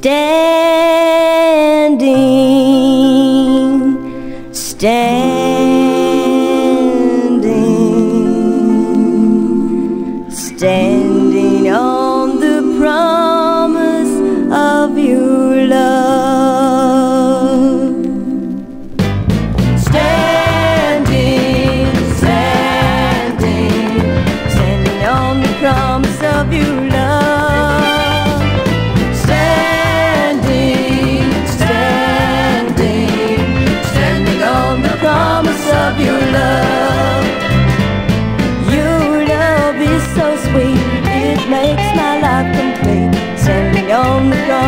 standing, standing, standing on.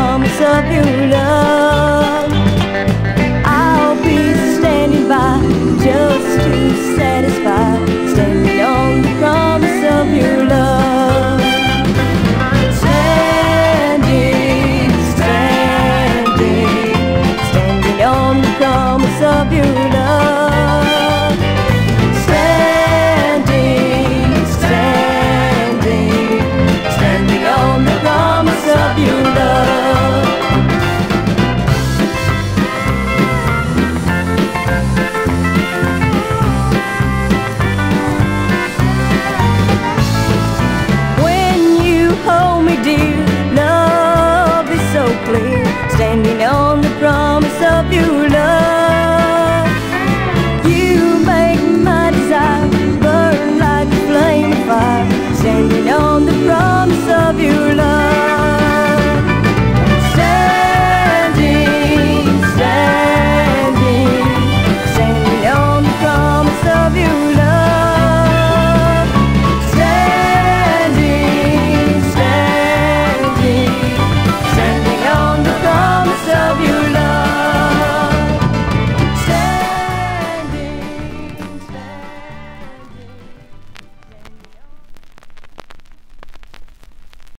promise of your love